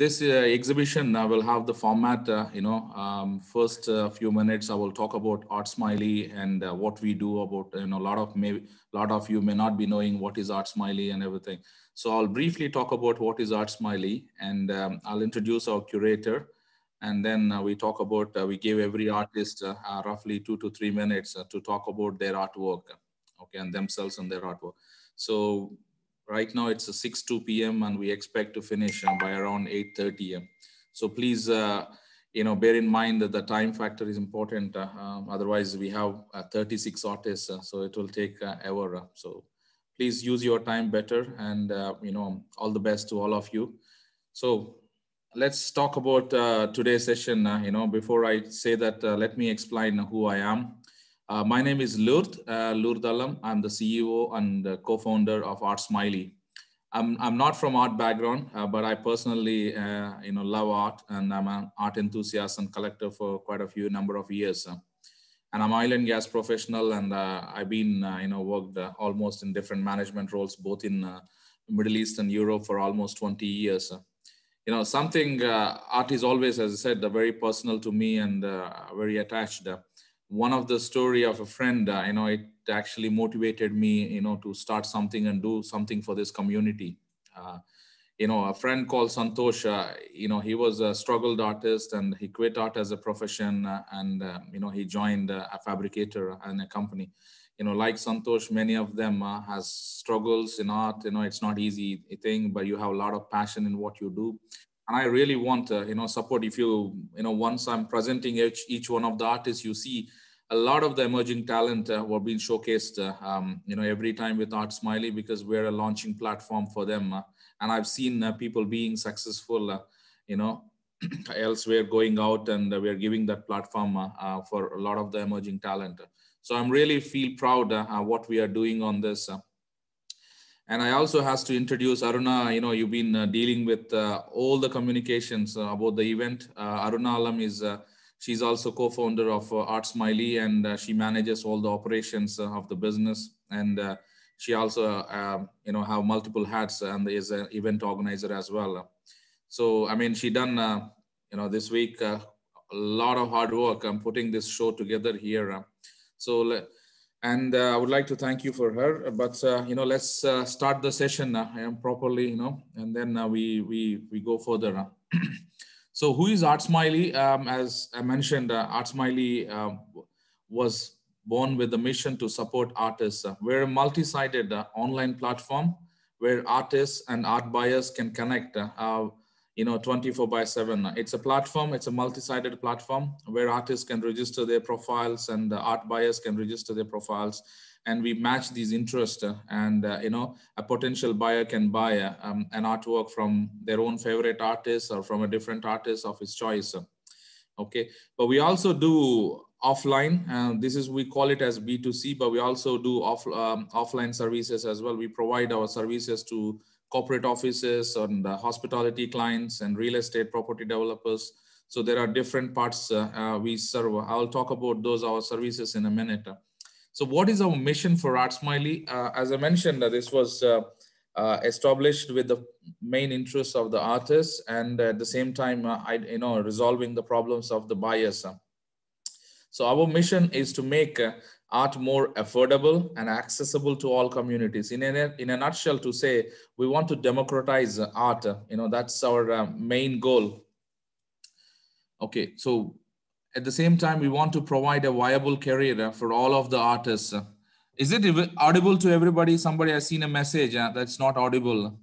this uh, exhibition uh, will have the format, uh, you know, um, first few minutes I will talk about Art Smiley and what we do about, you know, a lot of maybe a lot of you may not be knowing what is Art Smiley and everything. So I'll briefly talk about what is Art Smiley and um, I'll introduce our curator and then uh, we talk about, uh, we give every artist uh, roughly two to three minutes to talk about their artwork, okay, and themselves and their artwork. So Right now it's 6, 2 p.m. and we expect to finish uh, by around 8.30 a.m. So please, uh, you know, bear in mind that the time factor is important. Uh, um, otherwise we have uh, 36 artists, uh, so it will take uh, ever. so please use your time better and, you know, all the best to all of you. So let's talk about today's session. you know, before I say that, let me explain who I am. Uh, my name is Lourdes, uh, Alam. I'm the CEO and co-founder of Art Smiley. I'm, I'm not from art background, uh, but I personally, uh, you know, love art and I'm an art enthusiast and collector for quite a few number of years. and I'm oil and gas professional and uh, I've been, uh, you know, worked almost in different management roles, both in Middle East and Europe for almost 20 years. you know, something art is always, as I said, very personal to me and very attached one of the story of a friend, uh, you know, it actually motivated me, you know, to start something and do something for this community. Uh, you know, a friend called Santosh, uh, you know, he was a struggled artist and he quit art as a profession uh, and, uh, you know, he joined uh, a fabricator and a company. You know, like Santosh, many of them has struggles in art. You know, it's not easy thing, but you have a lot of passion in what you do and I really want uh, you know support. If you you know once I'm presenting each each one of the artists, you see a lot of the emerging talent uh, were being showcased. Uh, um, you know every time with Art Smiley because we're a launching platform for them, uh, and I've seen uh, people being successful. Uh, you know elsewhere going out and we're giving that platform for a lot of the emerging talent. So I'm really feel proud what we are doing on this. And I also has to introduce Aruna. You know, you've been uh, dealing with uh, all the communications uh, about the event. Uh, Aruna Alam is uh, she's also co-founder of uh, Art Smiley, and she manages all the operations of the business. And she also, um, you know, have multiple hats and is an event organizer as well. So I mean, she done, you know, this week a lot of hard work. I'm putting this show together here. so and uh, I would like to thank you for her. But uh, you know, let's uh, start the session uh, properly, you know, and then uh, we we we go further. so, who is Art Smiley? Um, as I mentioned, uh, Art Smiley um, was born with the mission to support artists. we're a multi-sided online platform where artists and art buyers can connect you know 24 by 7 it's a platform it's a multi-sided platform where artists can register their profiles and art buyers can register their profiles. And we match these interests and uh, you know a potential buyer can buy um, an artwork from their own favorite artist or from a different artist of his choice. Okay but we also do offline uh, this is we call it as b2c but we also do off, um, offline services as well. We provide our services to corporate offices and hospitality clients and real estate property developers. So there are different parts uh, uh, we serve. I'll talk about those our services in a minute. So what is our mission for Art Smiley? Uh, as I mentioned, this was established with the main interests of the artists and at the same time, I, you know, resolving the problems of the buyers. So our mission is to make art more affordable and accessible to all communities. In a, in a nutshell, to say we want to democratize art, you know, that's our uh, main goal. Okay, so at the same time, we want to provide a viable career for all of the artists. Is it audible to everybody? Somebody has seen a message uh, that's not audible.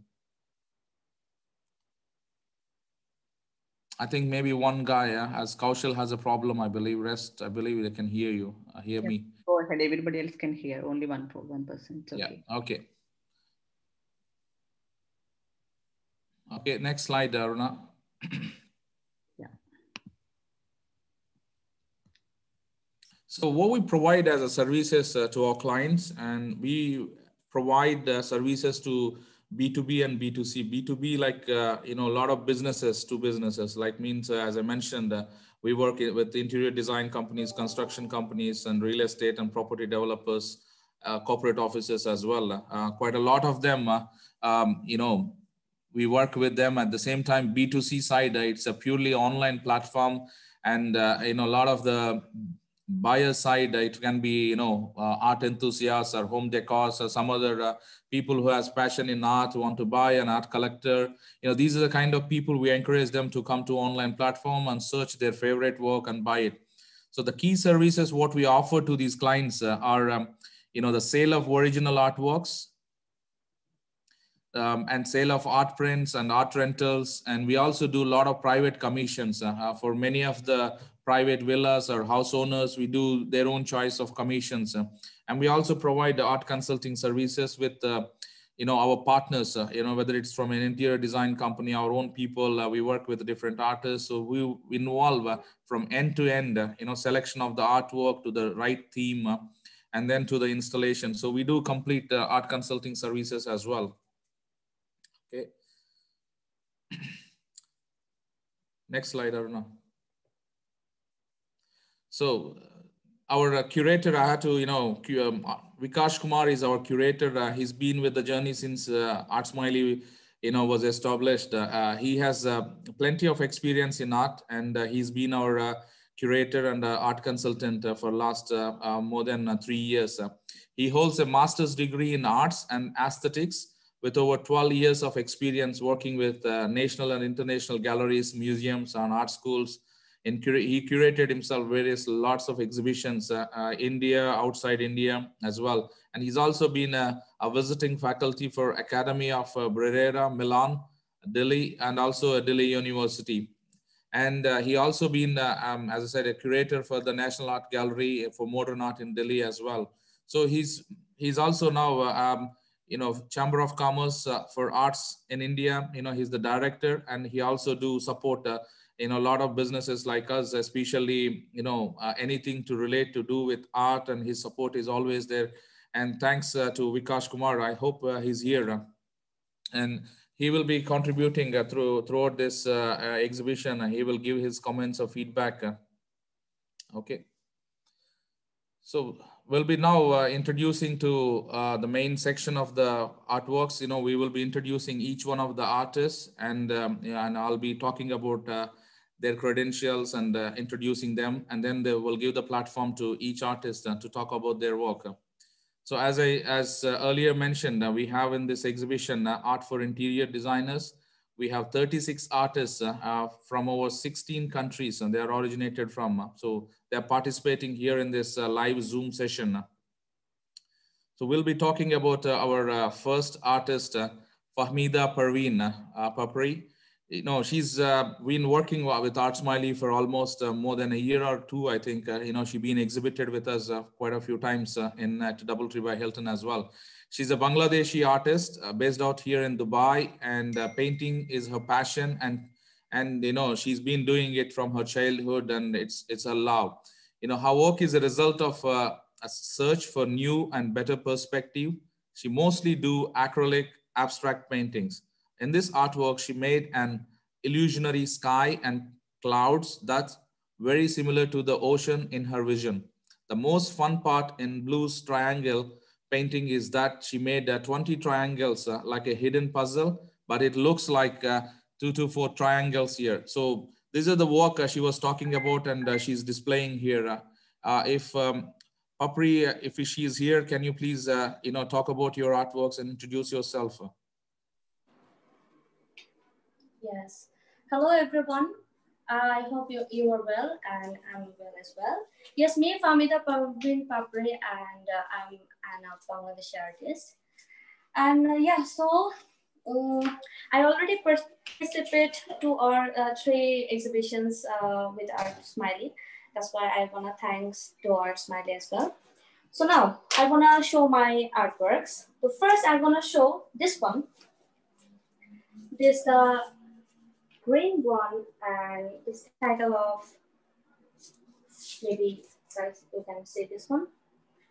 I think maybe one guy, uh, as Koushal has a problem, I believe. Rest, I believe they can hear you, uh, hear me. Go ahead. Everybody else can hear. Only one for one person. Okay. Yeah. Okay. Okay. Next slide, Aruna. yeah. So what we provide as a services uh, to our clients, and we provide uh, services to B2B and B2C. B2B, like, uh, you know, a lot of businesses to businesses, like means, uh, as I mentioned, uh, we work with interior design companies, construction companies, and real estate and property developers, uh, corporate offices as well. Uh, quite a lot of them, uh, um, you know, we work with them at the same time b2c side it's a purely online platform and uh, you know a lot of the buyer side it can be you know uh, art enthusiasts or home decors or some other uh, people who has passion in art who want to buy an art collector. You know these are the kind of people we encourage them to come to online platform and search their favorite work and buy it. So the key services what we offer to these clients uh, are um, you know the sale of original artworks um, and sale of art prints and art rentals. And we also do a lot of private commissions uh, for many of the private villas or house owners, we do their own choice of commissions. Uh, and we also provide art consulting services with, uh, you know, our partners, uh, you know, whether it's from an interior design company, our own people, uh, we work with different artists. So we involve uh, from end to end, uh, you know, selection of the artwork to the right theme and then to the installation. So we do complete art consulting services as well. Okay. Next slide, Aruna. So our uh, curator, I had to, you know, um, Vikash Kumar is our curator. Uh, he's been with the journey since uh, Art Smiley, you know, was established. Uh, uh he has uh, plenty of experience in art and uh, he's been our curator and art consultant for last more than three years. he holds a master's degree in arts and aesthetics with over 12 years of experience working with national and international galleries, museums, and art schools, he curated himself various lots of exhibitions, uh, uh, India, outside India as well. And he's also been a, a visiting faculty for Academy of uh, Brera, Milan, Delhi, and also Delhi University. And uh, he also been, uh, um, as I said, a curator for the National Art Gallery for Modern Art in Delhi as well. So he's he's also now, uh, um, you know, Chamber of Commerce for Arts in India. You know, he's the director, and he also do support you know a lot of businesses like us especially you know uh, anything to relate to do with art and his support is always there. And thanks uh, to vikash kumar. I hope uh, he's here uh, and he will be contributing uh, through throughout this uh, exhibition. He will give his comments or feedback okay. So we'll be now introducing to the main section of the artworks. You know we will be introducing each one of the artists and um, yeah, and i'll be talking about their credentials and uh, introducing them. And then they will give the platform to each artist uh, to talk about their work. So as I as uh, earlier mentioned, uh, we have in this exhibition uh, art for interior designers. We have 36 artists from over 16 countries and they are originated from. so they're participating here in this live Zoom session. So we'll be talking about our first artist, Fahmida Parvin Papri you know, she's uh, been working with Art Smiley for almost uh, more than a year or two, I think. Uh, you know, she's been exhibited with us uh, quite a few times uh, in at Doubletree by Hilton as well. She's a Bangladeshi artist uh, based out here in Dubai, and painting is her passion. And and you know, she's been doing it from her childhood, and it's it's her love. You know, her work is a result of a search for new and better perspective. She mostly do acrylic abstract paintings in this artwork, she made an illusionary sky and clouds that's very similar to the ocean in her vision. The most fun part in Blue's triangle painting is that she made uh, 20 triangles uh, like a hidden puzzle, but it looks like uh, two to four triangles here. So these are the work uh, she was talking about and uh, she's displaying here. Uh, if um, Papri, if she is here, can you please, you know, talk about your artworks and introduce yourself? Yes. Hello, everyone. I hope you, you are well and I'm well as well. Yes, me, Fahmida Parvin Papri, and uh, I'm an Bangladeshi artist. And uh, yeah, so um, I already participated to our uh, three exhibitions uh, with Art Smiley. That's why I wanna thanks to Art Smiley as well. So now I wanna show my artworks. So first I wanna show this one. This uh, green one and this title of maybe guys you can see this one.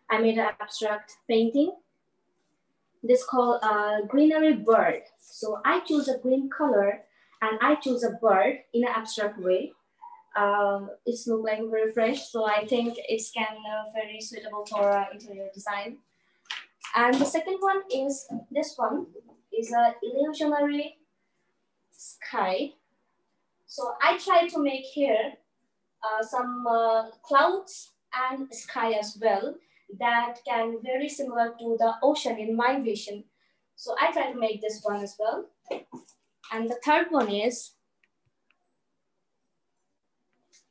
I made an abstract painting. This called a greenery bird. So I choose a green color and I choose a bird in an abstract way. Um, it's look like very fresh, so I think it's can uh, very suitable for uh, interior design. And the second one is this one is a illusionary sky. So I try to make here uh, some uh, clouds and sky as well that can very similar to the ocean in my vision. So I try to make this one as well. And the third one is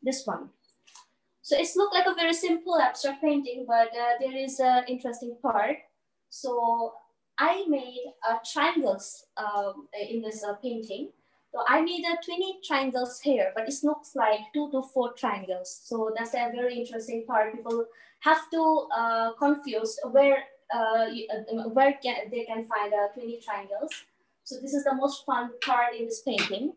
this one. So it's look like a very simple abstract painting, but uh, there is an interesting part. So I made uh, triangles um, in this uh, painting. So I made uh, 20 triangles here, but it looks like two to four triangles. So that's a very interesting part. People have to uh, confuse where uh, uh, where can, they can find uh, 20 triangles. So this is the most fun part in this painting.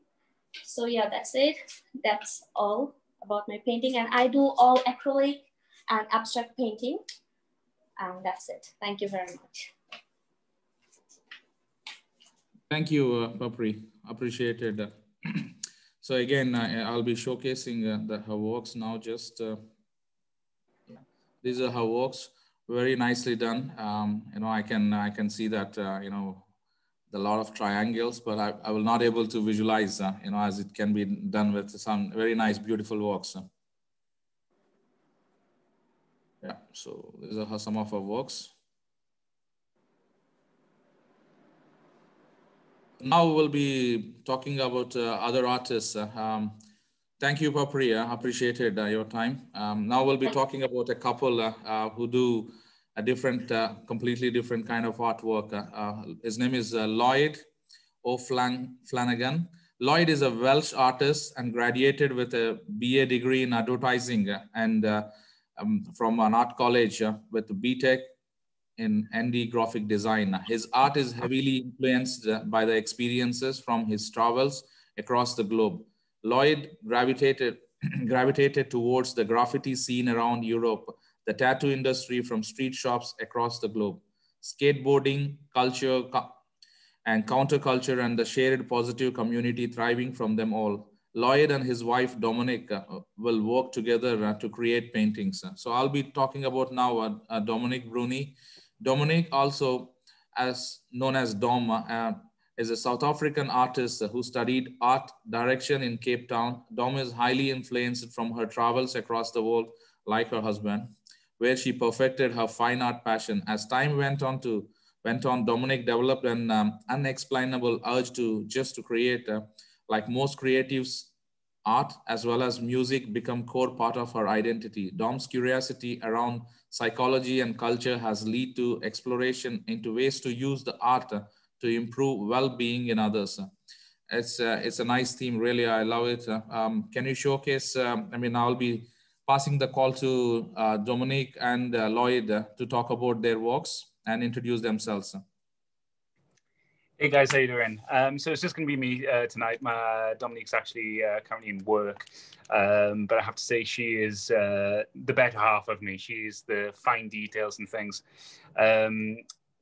So yeah, that's it. That's all about my painting. And I do all acrylic and abstract painting. And that's it. Thank you very much. Thank you, uh, Papri. Appreciated. so again, uh, I'll be showcasing uh, the, her works now. Just uh, these are her works, very nicely done. Um, you know, I can I can see that uh, you know a lot of triangles, but I, I will not able to visualize, uh, you know, as it can be done with some very nice, beautiful works. Yeah, so these are some of her works. Now we'll be talking about uh, other artists. Um, thank you, Papriya. Appreciated uh, your time. Um, now we'll be talking about a couple uh, uh, who do a different, uh, completely different kind of artwork. his name is Lloyd O'Flanagan. Lloyd is a Welsh artist and graduated with a BA degree in advertising and um, from an art college with BTEC in ND graphic design. His art is heavily influenced by the experiences from his travels across the globe. Lloyd gravitated, gravitated towards the graffiti scene around Europe, the tattoo industry from street shops across the globe, skateboarding, culture, and counterculture, and the shared positive community thriving from them all. Lloyd and his wife Dominique uh, will work together uh, to create paintings. So I'll be talking about now uh, uh Dominique Bruni. Dominique, also as known as Dom, uh, is a South African artist who studied art direction in Cape Town. Dom is highly influenced from her travels across the world, like her husband, where she perfected her fine art passion. As time went on to went on, Dominique developed an um, unexplainable urge to just to create, uh, like most creatives, art as well as music become core part of her identity. Dom's curiosity around psychology and culture has led to exploration into ways to use the art to improve well-being in others. It's, uh, it's a nice theme, really, I love it. Um, can you showcase, um, I mean, I'll be passing the call to uh, Dominique and uh, Lloyd to talk about their works and introduce themselves. Hey guys, how you doing? Um, so it's just going to be me uh, tonight. My Dominique's actually uh, currently in work, um, but I have to say she is uh, the better half of me. She's the fine details and things. Um,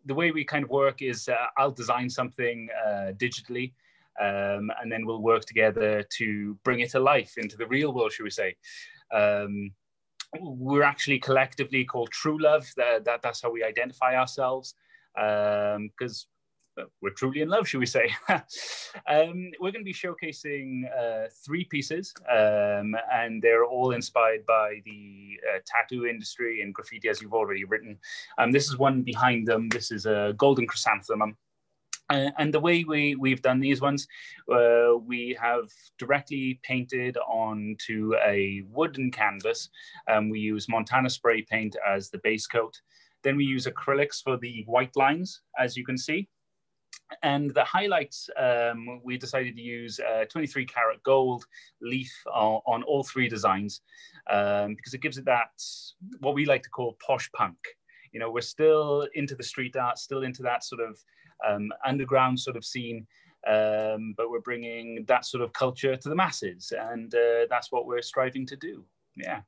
the way we kind of work is uh, I'll design something uh, digitally, um, and then we'll work together to bring it to life into the real world, should we say? Um, we're actually collectively called True Love. That, that that's how we identify ourselves because um, we're truly in love, should we say? um, we're going to be showcasing uh, three pieces, um, and they're all inspired by the uh, tattoo industry and graffiti, as you've already written. Um, this is one behind them. This is a golden chrysanthemum. Uh, and the way we, we've done these ones, uh, we have directly painted onto a wooden canvas. Um, we use Montana spray paint as the base coat. Then we use acrylics for the white lines, as you can see. And the highlights, um, we decided to use uh, 23 karat gold leaf on, on all three designs um, because it gives it that, what we like to call posh punk. You know, we're still into the street art, still into that sort of um, underground sort of scene, um, but we're bringing that sort of culture to the masses. And uh, that's what we're striving to do. Yeah.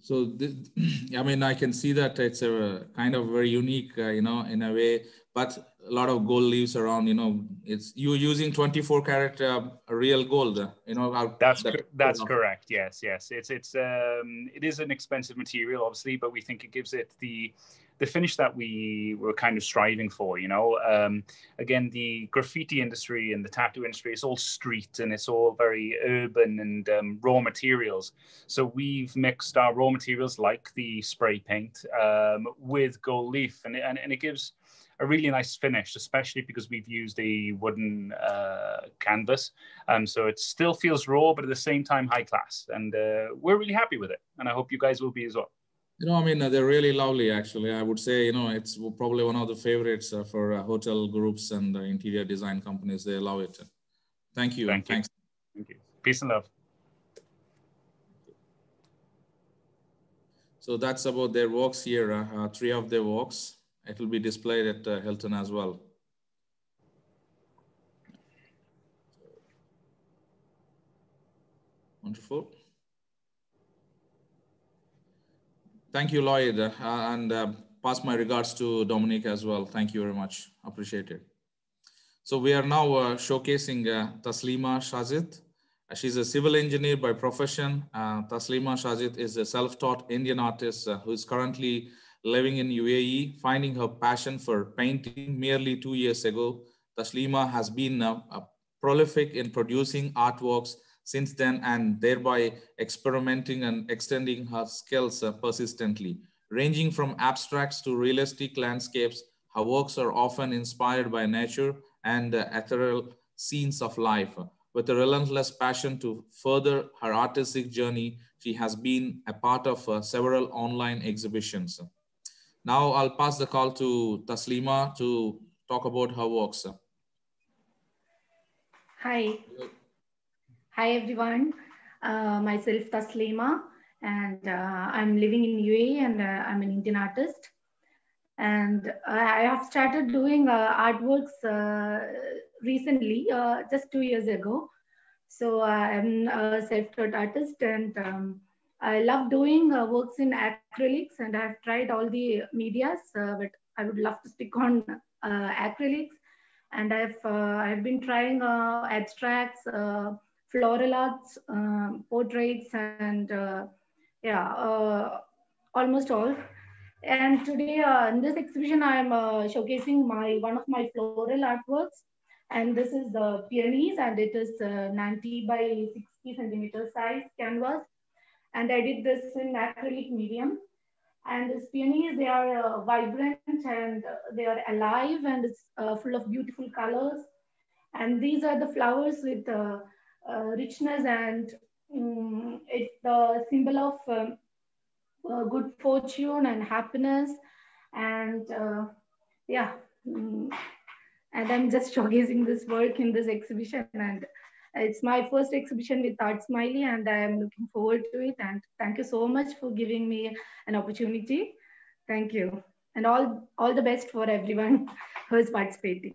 So, I mean, I can see that it's a kind of very unique, uh, you know, in a way. But a lot of gold leaves around. You know, it's you're using 24 karat uh, real gold. Uh, you know, our, that's that, that's correct. Yes, yes. It's it's um, it is an expensive material, obviously, but we think it gives it the the finish that we were kind of striving for. You know, um, again, the graffiti industry and the tattoo industry is all street and it's all very urban and um, raw materials. So we've mixed our raw materials like the spray paint um, with gold leaf, and, and and it gives a really nice finish, especially because we've used a wooden uh, canvas. Um, so it still feels raw, but at the same time high class. And uh, we're really happy with it. And I hope you guys will be as well. You know, I mean, uh, they're really lovely, actually. I would say, you know, it's probably one of the favorites uh, for uh, hotel groups and interior design companies. They love it. Thank you. Thank Thanks. you. Thank you. Peace and love. So that's about their works here, uh, uh, three of their works. It will be displayed at uh, Hilton as well. Wonderful. Thank you, Lloyd, uh, and uh, pass my regards to Dominique as well. Thank you very much. Appreciate it. So we are now uh, showcasing uh, Thasleema Shajith. Uh, she's a civil engineer by profession. Uh, Thasleema Shajith is a self-taught Indian artist who is currently living in UAE, finding her passion for painting merely two years ago. Thasleema has been prolific in producing artworks since then and thereby experimenting and extending her skills uh, persistently. Ranging from abstracts to realistic landscapes, her works are often inspired by nature and uh, ethereal scenes of life. With a relentless passion to further her artistic journey, she has been a part of uh, several online exhibitions. Now I'll pass the call to Thasleema to talk about her works. Hi. Hi, everyone. Uh, myself, Thasleema, and uh, I'm living in UAE and uh, I'm an Indian artist. And I have started doing uh, artworks uh, recently, uh, just two years ago. So I'm a self-taught artist and um, I love doing works in acrylics and I've tried all the medias, but I would love to stick on acrylics. And I've, I've been trying abstracts, floral arts, um, portraits, and uh, yeah, uh, almost all. And today uh, in this exhibition, I'm uh, showcasing my one of my floral artworks. And this is the peonies, and it is uh, 90 by 60 centimeter size canvas. And I did this in acrylic medium. And these peonies, they are uh, vibrant and they are alive and it's full of beautiful colors. And these are the flowers with uh, richness and um, it's the symbol of um, uh, good fortune and happiness and uh, yeah um, and i'm just showcasing this work in this exhibition and it's my first exhibition with art smiley and i am looking forward to it and thank you so much for giving me an opportunity thank you and all all the best for everyone who is participating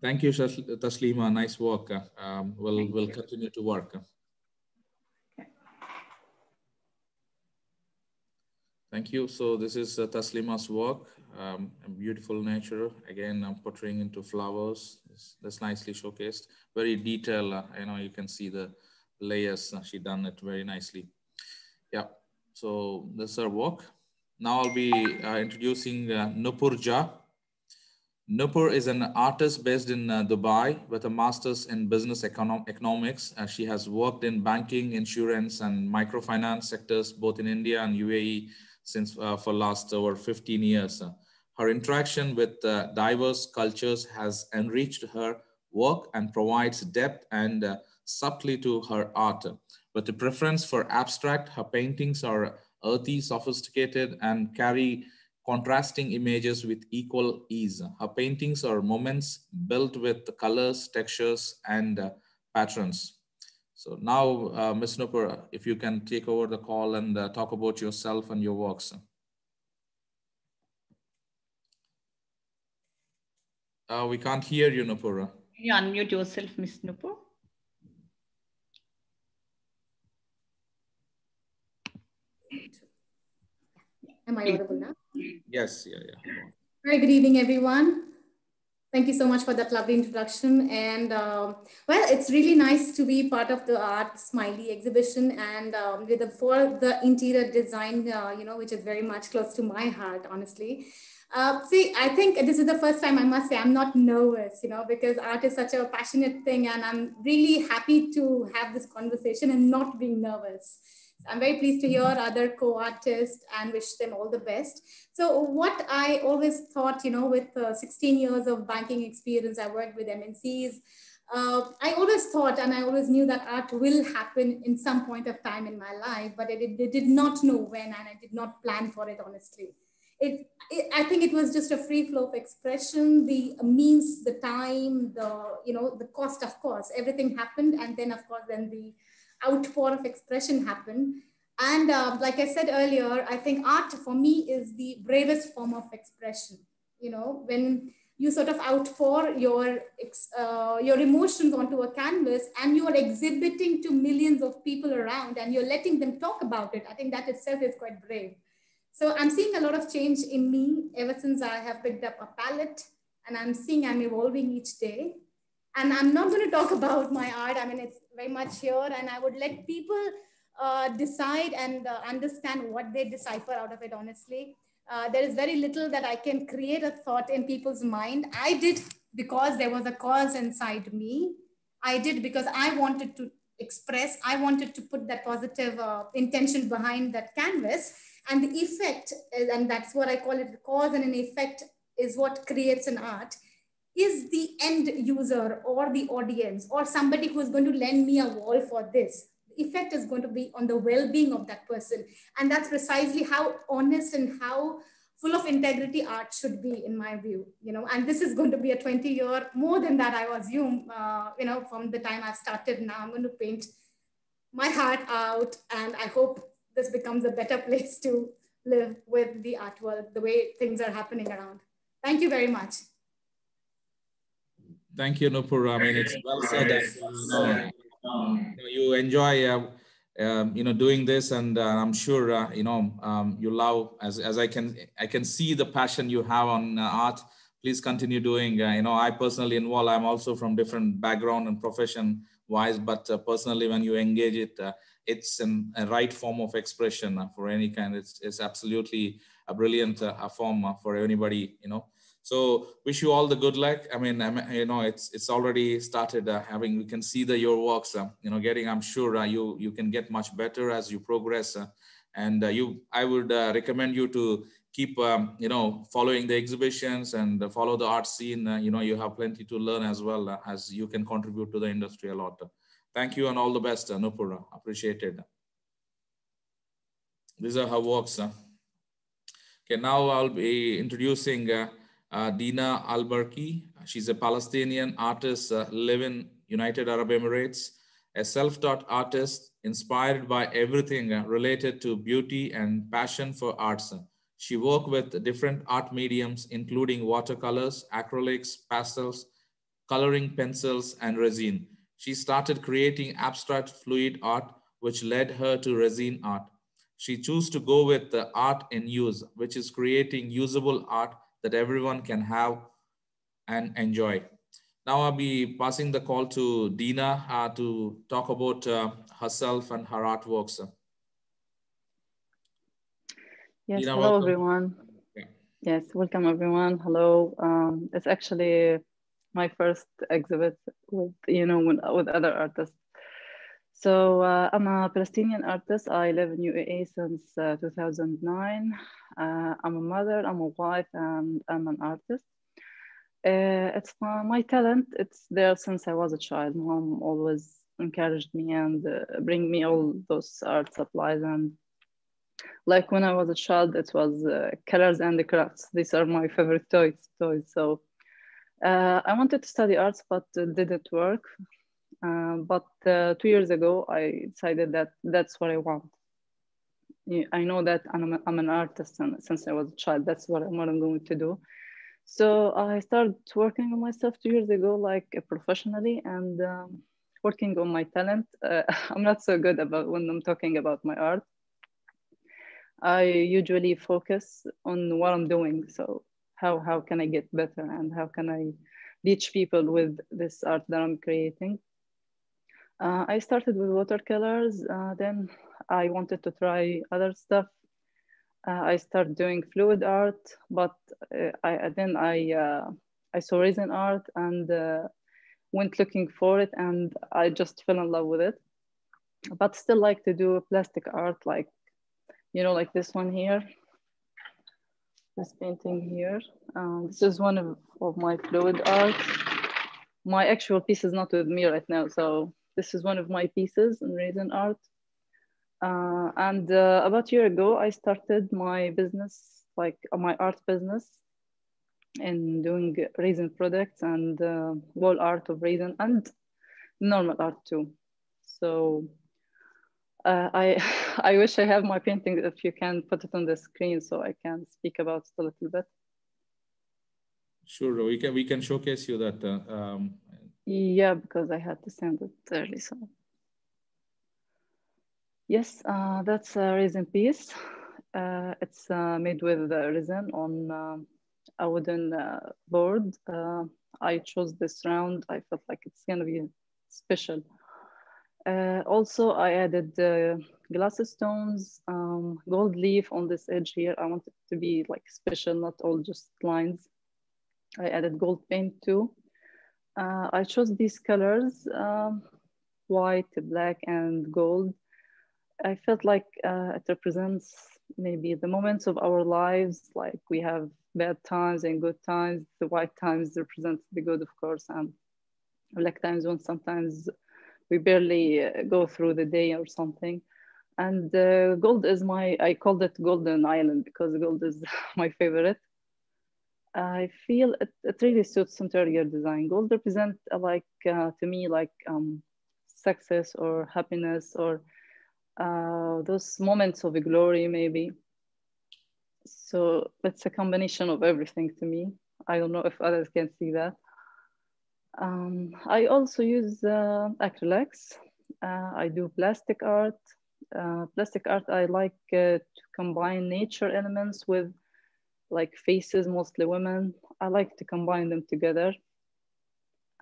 Thank you, Thasleema. Nice work. Um, we'll we'll continue to work. Thank you. So this is uh, Thasleema's work, um, beautiful nature. Again, I'm portraying into flowers. That's nicely showcased. Very detailed. Uh, you know, you can see the layers. Uh, she done it very nicely. Yeah. So this is her work. Now I'll be uh, introducing uh, Nupur Jha. Nupur is an artist based in uh, Dubai with a master's in business econo economics. Uh, she has worked in banking, insurance, and microfinance sectors both in India and UAE since uh, for last over 15 years. her interaction with uh, diverse cultures has enriched her work and provides depth and uh, subtlety to her art. With a preference for abstract, her paintings are earthy, sophisticated, and carry contrasting images with equal ease. Her paintings are moments built with colors, textures, and uh, patterns. So now, uh, Ms. Nupur, if you can take over the call and uh, talk about yourself and your works. Uh, we can't hear you, Nupur. Can you unmute yourself, Ms. Nupur? Am I audible now? Yes, yeah, yeah. Very good evening, everyone. Thank you so much for that lovely introduction. And um, well, it's really nice to be part of the Art Smiley exhibition and um, with the, for the interior design, uh, you know, which is very much close to my heart, honestly. Uh, see, I think this is the first time I must say I'm not nervous, you know, because art is such a passionate thing and I'm really happy to have this conversation and not being nervous. I'm very pleased to hear other co-artists and wish them all the best. So what I always thought, you know, with uh, 16 years of banking experience, I worked with MNCs. Uh, I always thought and I always knew that art will happen in some point of time in my life, but I did, I did not know when and I did not plan for it, honestly. It, it, I think it was just a free flow of expression, the means, the time, the, you know, the cost, of course, everything happened. And then of course, then the outpour of expression happen. And uh, like I said earlier, I think art for me is the bravest form of expression. You know, when you sort of outpour your, uh, your emotions onto a canvas and you are exhibiting to millions of people around and you're letting them talk about it, I think that itself is quite brave. So I'm seeing a lot of change in me ever since I have picked up a palette and I'm seeing I'm evolving each day. And I'm not going to talk about my art. I mean, it's very much here and I would let people uh, decide and uh, understand what they decipher out of it, honestly. Uh, there is very little that I can create a thought in people's mind. I did because there was a cause inside me. I did because I wanted to express, I wanted to put that positive uh, intention behind that canvas. And the effect, is, and that's what I call it, cause and an effect is what creates an art is the end user or the audience or somebody who is going to lend me a wall for this. The effect is going to be on the well-being of that person. And that's precisely how honest and how full of integrity art should be in my view you know. And this is going to be a 20 year more than that i assume uh, you know from the time i've started. Now i'm going to paint my heart out and i hope this becomes a better place to live with the art world the way things are happening around. Thank you very much Thank you, Nupur. I mean, it's well said that you, know, you enjoy, uh, um, you know, doing this, and uh, I'm sure uh, you know um, you love as as I can I can see the passion you have on uh, art. Please continue doing. Uh, you know, I personally involved. I'm also from different background and profession wise, but uh, personally, when you engage it, it's an, a right form of expression for any kind. It's it's absolutely a brilliant form for anybody. You know. So wish you all the good luck. I mean, you know, it's it's already started uh, having. We can see the your works. Uh, you know, getting. I'm sure uh, you you can get much better as you progress. Uh, and uh, you, I would uh, recommend you to keep um, you know following the exhibitions and follow the art scene. you know, you have plenty to learn as well as you can contribute to the industry a lot. Thank you and all the best, Nupur. Appreciated. These are her works. Okay, now I'll be introducing uh, Dina Albarqi. She's a Palestinian artist, uh, live in United Arab Emirates, a self-taught artist inspired by everything uh, related to beauty and passion for arts. She worked with different art mediums, including watercolors, acrylics, pastels, coloring pencils, and resin. She started creating abstract fluid art, which led her to resin art. She chose to go with the art in use, which is creating usable art that everyone can have and enjoy. Now I'll be passing the call to Dina uh, to talk about uh, herself and her artworks. Yes, Dina, hello welcome. everyone. Yeah. Yes, welcome everyone. Hello. Um, it's actually my first exhibit with, you know, with, with other artists. So uh, I'm a Palestinian artist. I live in UAE since uh, 2009. Uh, I'm a mother, I'm a wife, and I'm an artist. Uh, it's my, my, talent. It's there since I was a child. Mom always encouraged me and uh, bring me all those art supplies. And like when I was a child, it was uh, colors and the crafts. These are my favorite toys. Toys. So I wanted to study arts, but didn't work uh, but uh, two years ago, I decided that that's what I want. I know that I'm, I'm an artist and since I was a child, that's what, what I'm going to do. So I started working on myself two years ago, like uh, professionally and um, working on my talent. Uh, I'm not so good about when I'm talking about my art. I usually focus on what I'm doing. So how, how can I get better and how can I reach people with this art that I'm creating. Uh, I started with watercolors, uh, then I wanted to try other stuff. Uh, I started doing fluid art, but uh, I, then I, uh, I saw resin art and uh, went looking for it and I just fell in love with it. But still like to do plastic art like, you know, like this one here. This painting here. Um, this is one of, of my fluid art. My actual piece is not with me right now, so this is one of my pieces in resin art. Uh, and uh, about a year ago, I started my business, like uh, my art business in doing resin products and uh, wall art of resin and normal art too. So uh, I, I wish I have my painting if you can put it on the screen so I can speak about it a little bit. Sure, we can we can showcase you that uh, um, yeah, because I had to send it early. So yes, uh, that's a resin piece. Uh, it's uh, made with resin on uh, a wooden uh, board. Uh, I chose this round. I felt like it's gonna be special. also, I added glass stones, um, gold leaf on this edge here. I want it to be like special, not all just lines. I added gold paint too. Uh, I chose these colors, um, white, black, and gold. I felt like uh, it represents maybe the moments of our lives, like we have bad times and good times. The white times represent the good, of course, and black times when sometimes we barely uh, go through the day or something. And uh, gold is my, I called it Golden Island because gold is my favorite. I feel it, it really suits interior design. Gold represent uh, like uh, to me like um, success or happiness or uh, those moments of glory maybe. So it's a combination of everything to me. I don't know if others can see that. Um, I also use uh, acrylics. Uh, I do plastic art. Uh, plastic art, I like to combine nature elements with like faces, mostly women. I like to combine them together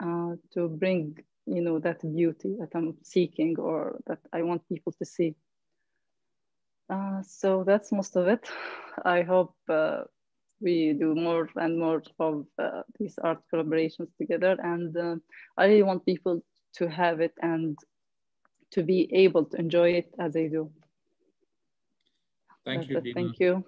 uh, to bring, you know, that beauty that I'm seeking or that I want people to see. Uh, so that's most of it. I hope uh, we do more and more of uh, these art collaborations together. And uh, I really want people to have it and to be able to enjoy it as they do. Thank that's you. Thank you.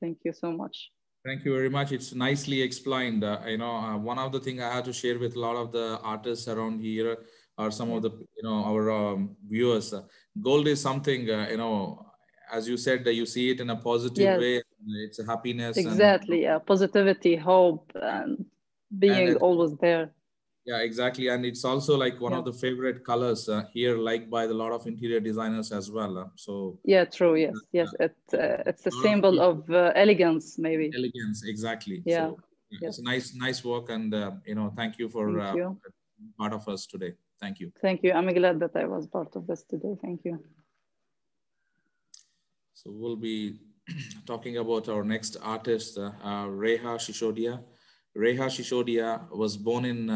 Thank you so much. Thank you very much. It's nicely explained. Uh, you know, uh, one of the things I had to share with a lot of the artists around here are some of the, you know, our um, viewers. Uh, gold is something, uh, you know, as you said, you see it in a positive yes. way. It's a happiness. Exactly. And, yeah. Positivity, hope, and being and it, always there yeah exactly. And it's also like one yeah. of the favorite colors uh, here liked by a lot of interior designers as well uh, so. Yeah true yes yes it uh, it's a symbol of uh, elegance maybe. Elegance exactly. Yeah so, it's nice nice work and uh, you know thank you for thank uh, you. part of us today. Thank you. Thank you. I'm glad that i was part of this today. Thank you. So we'll be talking about our next artist reha shishodia. Reha shishodia was born in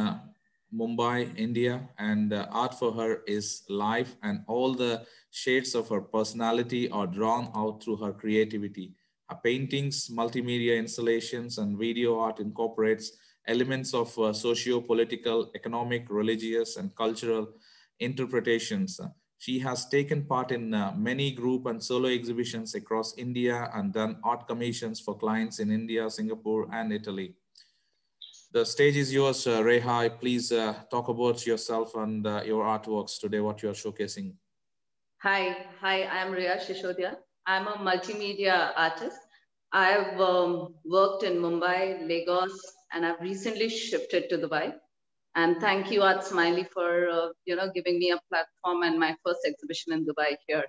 Mumbai, India, and uh, art for her is life, and all the shades of her personality are drawn out through her creativity. Her paintings, multimedia installations, and video art incorporates elements of uh, socio-political, economic, religious, and cultural interpretations. She has taken part in uh, many group and solo exhibitions across India and done art commissions for clients in India, Singapore, and Italy. The stage is yours, uh, Reha. Please uh, talk about yourself and uh, your artworks today, what you are showcasing. Hi, hi, I'm Reha Shishodia. I'm a multimedia artist. I've um, worked in Mumbai, Lagos, and I've recently shifted to Dubai. And thank you, Art Smiley, for uh, you know giving me a platform and my first exhibition in Dubai here.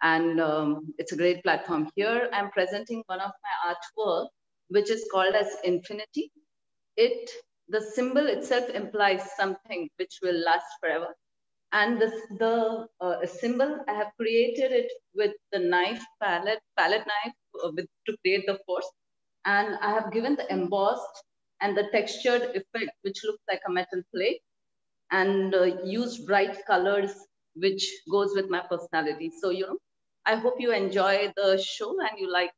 And um, it's a great platform. Here, I'm presenting one of my artwork, which is called as Infinity it the symbol itself implies something which will last forever. And the, the uh, symbol, I have created it with the knife palette, palette knife uh, with, to create the force. And I have given the embossed and the textured effect, which looks like a metal plate, and uh, use bright colors, which goes with my personality. So, you know, I hope you enjoy the show and you like.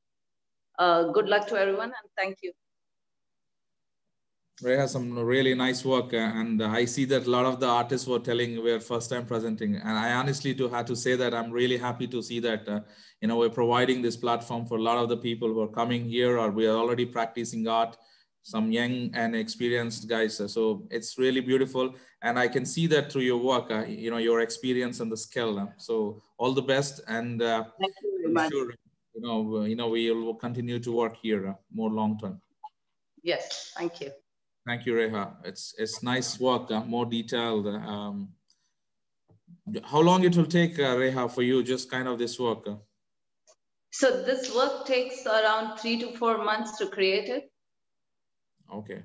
Uh, good luck to everyone and thank you. Ray has some really nice work, uh, and I see that a lot of the artists were telling we're first time presenting, and I honestly to have to say that I'm really happy to see that uh, you know we're providing this platform for a lot of the people who are coming here or we are already practicing art, some young and experienced guys. So it's really beautiful, and I can see that through your work, uh, you know your experience and the skill. Uh, so all the best, and uh, thank you. Sure, you know you know we will continue to work here uh, more long term. Yes, thank you. Thank you, Reha. It's it's nice work, uh, more detailed. Um, how long it will take, uh, Reha, for you, just kind of this work? Uh? So this work takes around three to four months to create it. Okay.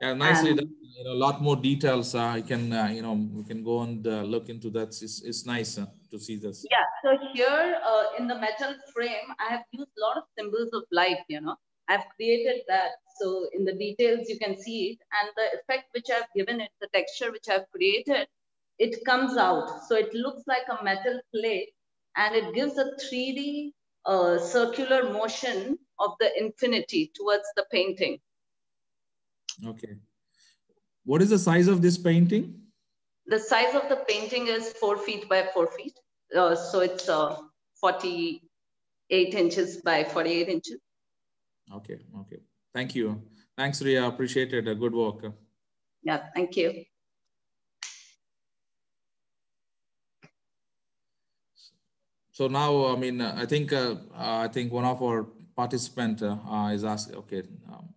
Yeah, nicely um, done. You know, a lot more details. Uh, I can, uh, you know, we can go and uh, look into that. It's, it's nice uh, to see this. Yeah. So here uh, in the metal frame, I have used a lot of symbols of life. You know, I've created that. So in the details, you can see it. And the effect which I've given it, the texture which I've created, it comes out. So it looks like a metal plate and it gives a 3D uh, circular motion of the infinity towards the painting. Okay. What is the size of this painting? The size of the painting is four feet by four feet. Uh, so it's uh, 48 inches by 48 inches. Okay, okay. Thank you. Thanks, Ria. Appreciate it. Good work. Yeah, thank you. So now, I mean, I think uh, I think one of our participant uh, is asking. Okay, um,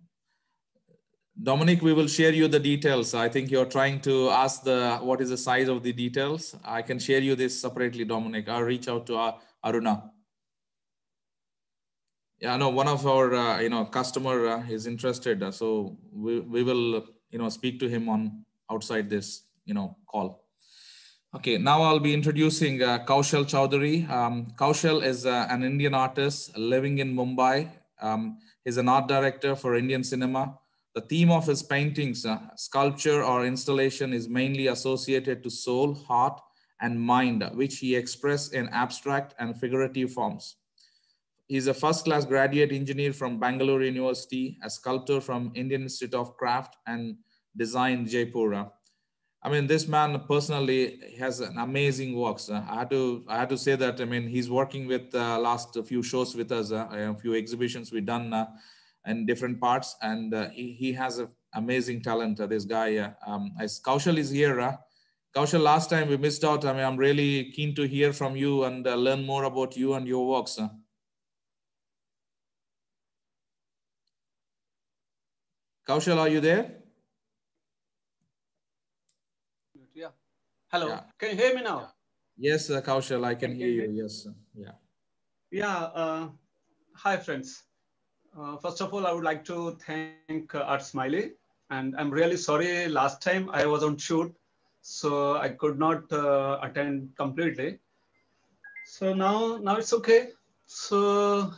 Dominique, we will share you the details. I think you're trying to ask the what is the size of the details. I can share you this separately, Dominique. I'll reach out to uh, Aruna yeah no one of our uh, you know customer uh, is interested uh, so we, we will you know speak to him on outside this you know call. Okay now i'll be introducing uh, Koushal Choudhary. Um, Koushal is uh, an indian artist living in mumbai. Um, he's an art director for indian cinema. The theme of his paintings uh, sculpture or installation is mainly associated to soul heart and mind which he expressed in abstract and figurative forms He's a first-class graduate engineer from Bangalore University, a sculptor from Indian Institute of Craft and Design, Jaipur. I mean, this man personally has an amazing works. Uh, I had to, I had to say that. I mean, he's working with uh, last few shows with us, uh, a few exhibitions we've done uh, in different parts, and uh, he, he has an amazing talent. Uh, this guy, uh, um, as Koushal is here. Koushal, last time we missed out. I mean, I'm really keen to hear from you and learn more about you and your works. Koushal, are you there? Yeah. Hello. Yeah. Can you hear me now? Yes, uh, Koushal, I can hear you. Yes. Yeah. Yeah. Uh, hi, friends. Uh, first of all, I would like to thank uh, Art Smiley. And I'm really sorry last time I was on shoot, so I could not uh, attend completely. So now, now it's okay. So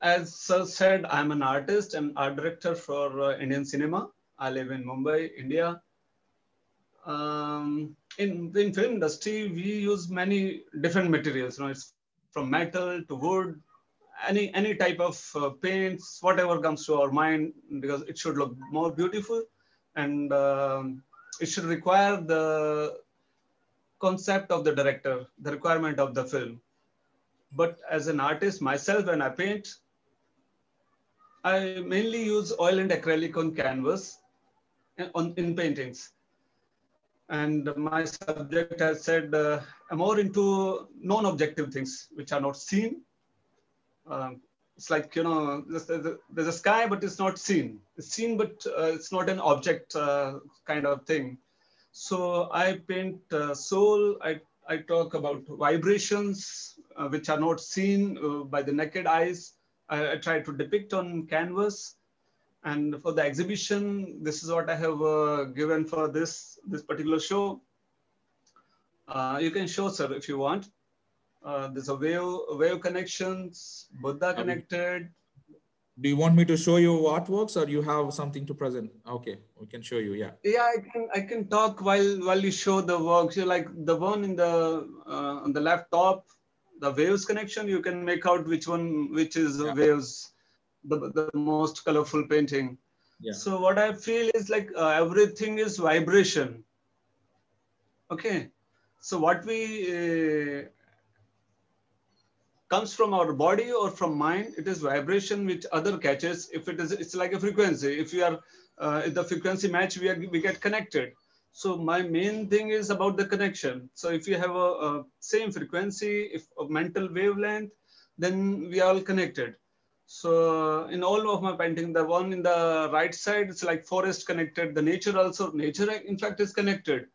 as Sir said, I'm an artist and art director for uh, Indian cinema. I live in Mumbai, India. Um, in the film industry, we use many different materials. You know, it's from metal to wood, any any type of uh, paints, whatever comes to our mind, because it should look more beautiful, and um, it should require the concept of the director, the requirement of the film. But as an artist myself, when I paint, I mainly use oil and acrylic on canvas on, in paintings. And my subject has said, uh, I'm more into non-objective things, which are not seen. Um, it's like, you know, there's, there's, a sky, but it's not seen. It's seen, but uh, it's not an object uh, kind of thing. So I paint uh, soul. I, I talk about vibrations, uh, which are not seen uh, by the naked eyes I, I tried to depict on canvas. And for the exhibition, this is what I have uh, given for this, this particular show. Uh, you can show, sir, if you want. Uh, there's a wave, wave connections, Buddha connected. do you want me to show you artworks or you have something to present? Okay, we can show you. Yeah. Yeah, I can I can talk while while you show the works. You like the one in the uh, on the left top, the waves connection. You can make out which one which is yeah. waves, the the most colorful painting. Yeah. So what I feel is like uh, everything is vibration. Okay, so what we uh, comes from our body or from mind it is vibration which other catches if it is it's like a frequency if we are uh, if the frequency match we are we get connected so my main thing is about the connection so if you have a, a same frequency if a mental wavelength then we are all connected so in all of my painting the one in the right side it's like forest connected the nature also nature in fact is connected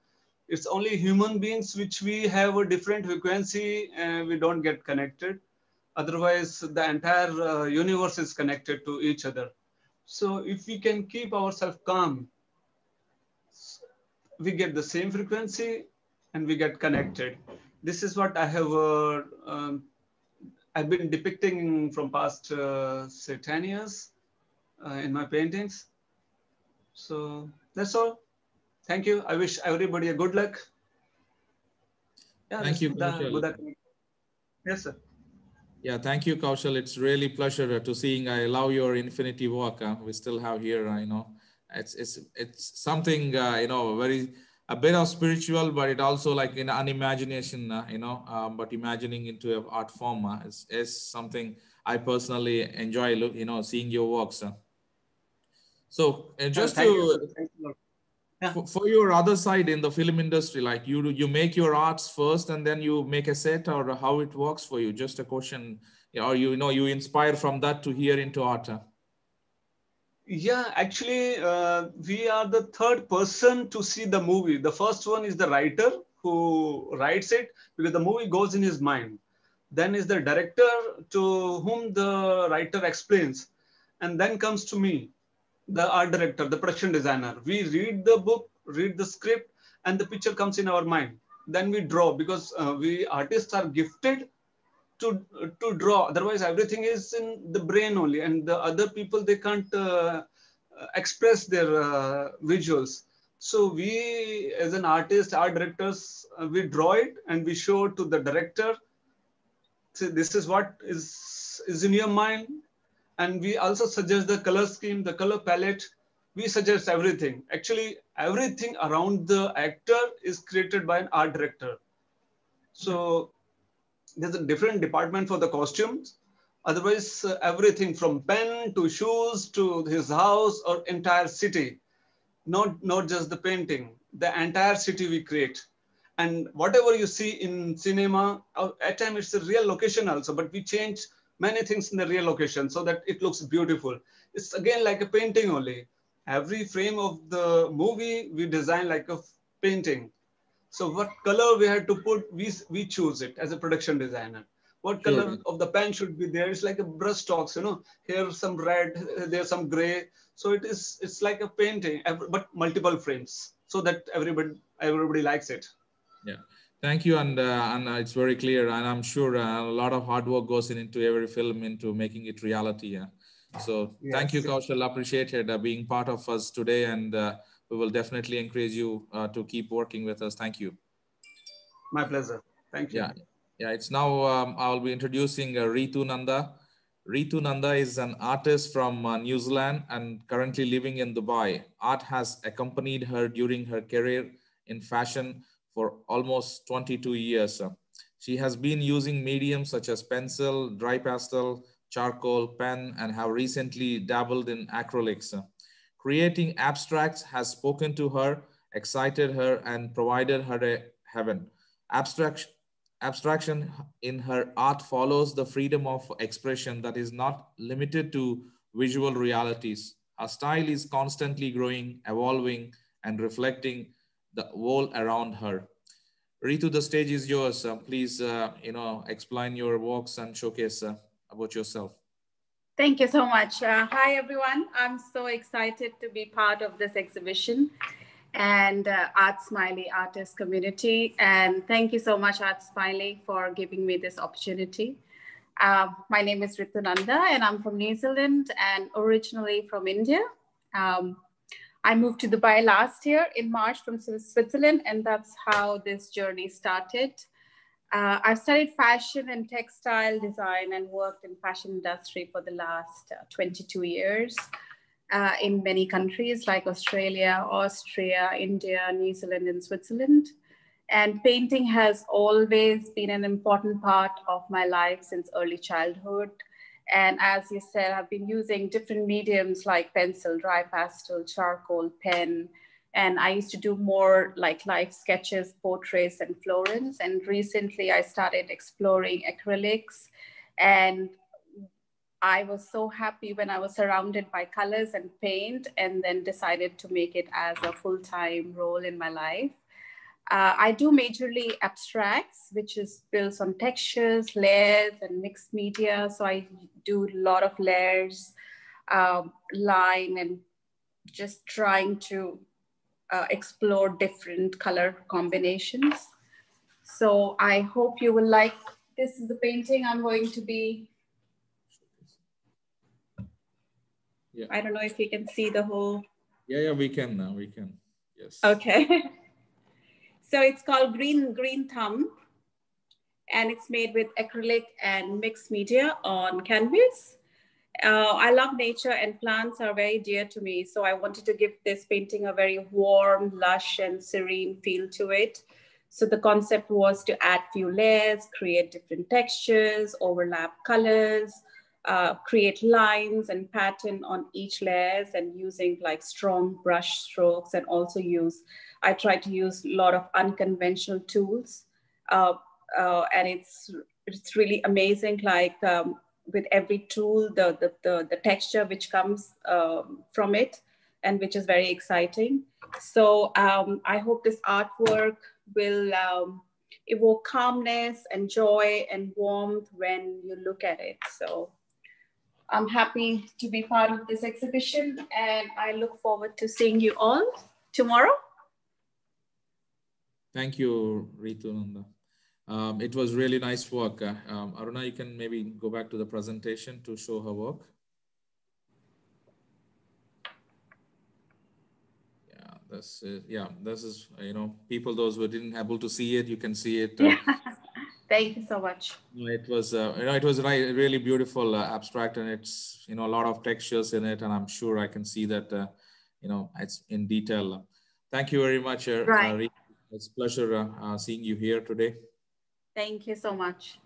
it's only human beings which we have a different frequency and we don't get connected. Otherwise, the entire uh, universe is connected to each other. So if we can keep ourselves calm, we get the same frequency and we get connected. This is what I have, uh, um, I've been depicting from past, uh, say 10 years uh, in my paintings. So that's all. Thank you. I wish everybody a good luck. Yeah, thank you. Buddha, Yes, sir. Yeah, thank you, Koushal. It's really pleasure to seeing. I love your infinity work. Uh, we still have here, you know, it's it's it's something uh, you know very a bit of spiritual, but it also like in an imagination, uh, you know, um, but imagining into an art form uh, is, is something I personally enjoy. Look, you know, seeing your works. Uh. So just to. You for, for, your other side in the film industry like you you make your arts first and then you make a set or how it works for you just a question or you know you inspire from that to here into art yeah actually uh, we are the third person to see the movie the first one is the writer who writes it because the movie goes in his mind then is the director to whom the writer explains and then comes to me the art director, the production designer. We read the book, read the script, and the picture comes in our mind. Then we draw because uh, we artists are gifted to to draw. Otherwise, everything is in the brain only, and the other people they can't uh, express their uh, visuals. So we, as an artist, art directors, uh, we draw it and we show to the director. So this is what is is in your mind and we also suggest the color scheme, the color palette. We suggest everything. Actually, everything around the actor is created by an art director. So there's a different department for the costumes. Otherwise, uh, everything from pen to shoes to his house or entire city, not, not just the painting, the entire city we create. And whatever you see in cinema, uh, at times it's a real location also, but we change many things in the real location so that it looks beautiful. It's again like a painting only. Every frame of the movie we design like a painting. So what color we had to put, we, we choose it as a production designer. What color of the pen should be there? It's like a brush strokes, you know, here some red, there's some gray. So it is, it's like a painting, but multiple frames so that everybody, everybody likes it. Yeah. Thank you, and uh, and uh, it's very clear, and I'm sure uh, a lot of hard work goes into every film into making it reality. Yeah. So yes. thank you, Koushal. Appreciated uh, being part of us today, and uh, we will definitely encourage you uh, to keep working with us. Thank you. My pleasure. Thank you. Yeah, yeah. It's now um, I'll be introducing Ritu Nanda. Ritu Nanda is an artist from New Zealand and currently living in Dubai. Art has accompanied her during her career in fashion for almost 22 years. She has been using mediums such as pencil, dry pastel, charcoal, pen, and have recently dabbled in acrylics. Creating abstracts has spoken to her, excited her, and provided her a heaven. Abstraction, abstraction in her art follows the freedom of expression that is not limited to visual realities. Her style is constantly growing, evolving, and reflecting the world around her. Ritu, the stage is yours. Uh, please, uh, you know, explain your works and showcase uh, about yourself. Thank you so much. Uh, hi, everyone. I'm so excited to be part of this exhibition and uh, Art Smiley artist community. And thank you so much, Art Smiley, for giving me this opportunity. Uh, my name is Ritu Nanda and I'm from New Zealand and originally from India. Um, I moved to Dubai last year in March from Switzerland and that's how this journey started. Uh, I've studied fashion and textile design and worked in fashion industry for the last uh, 22 years uh, in many countries like Australia, Austria, India, New Zealand, and Switzerland. And painting has always been an important part of my life since early childhood. And as you said, I've been using different mediums like pencil, dry pastel, charcoal, pen. And I used to do more like life sketches, portraits, and florins. And recently I started exploring acrylics. And I was so happy when I was surrounded by colors and paint, and then decided to make it as a full time role in my life. Uh, I do majorly abstracts, which is built on textures, layers, and mixed media. So I do a lot of layers, um, line, and just trying to uh, explore different color combinations. So I hope you will like this is the painting I'm going to be. Yeah. I don't know if you can see the whole. Yeah, yeah, we can now. We can. Yes. Okay. So it's called Green Green Thumb, and it's made with acrylic and mixed media on canvas. Uh, I love nature and plants are very dear to me. So I wanted to give this painting a very warm, lush and serene feel to it. So the concept was to add few layers, create different textures, overlap colors, uh, create lines and pattern on each layers and using like strong brush strokes and also use, I try to use a lot of unconventional tools. Uh, uh, and it's, it's really amazing. Like um, with every tool, the, the, the, the texture which comes um, from it and which is very exciting. So um, I hope this artwork will um, evoke calmness and joy and warmth when you look at it. So I'm happy to be part of this exhibition and I look forward to seeing you all tomorrow. Thank you, Ritu Nanda. Um, it was really nice work. Uh, um, Aruna, you can maybe go back to the presentation to show her work. Yeah, this is, yeah, this is, you know, people, those who didn't able to see it, you can see it. Uh, Thank you so much. It was, uh, you know, it was really beautiful uh, abstract and it's, you know, a lot of textures in it. And I'm sure I can see that, uh, you know, it's in detail. Thank you very much. Uh, right. it's a pleasure seeing you here today. Thank you so much.